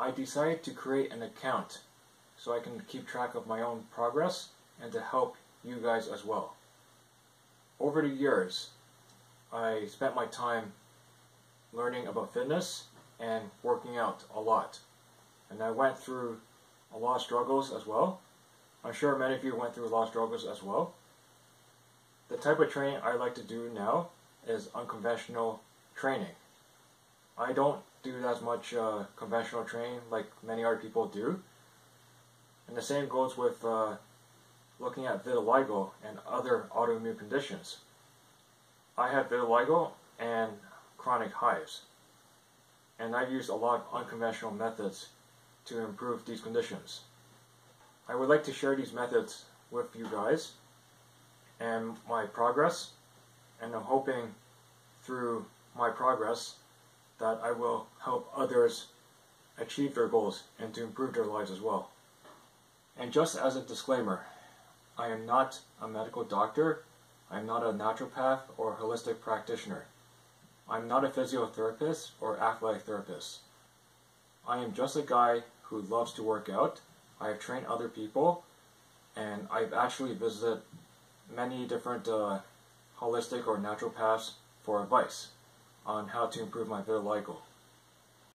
I decided to create an account so I can keep track of my own progress and to help you guys as well. Over the years, I spent my time learning about fitness and working out a lot. And I went through a lot of struggles as well. I'm sure many of you went through a lot of struggles as well. The type of training I like to do now is unconventional training. I don't do as much uh, conventional training like many other people do. And the same goes with uh, looking at vitiligo and other autoimmune conditions. I have vitiligo and chronic hives. And I've used a lot of unconventional methods to improve these conditions. I would like to share these methods with you guys and my progress and I'm hoping through my progress that I will help others achieve their goals and to improve their lives as well. And just as a disclaimer, I am not a medical doctor, I am not a naturopath or holistic practitioner. I'm not a physiotherapist or athletic therapist. I am just a guy who loves to work out. I have trained other people and I've actually visited many different uh, holistic or naturopaths for advice on how to improve my vitiligo.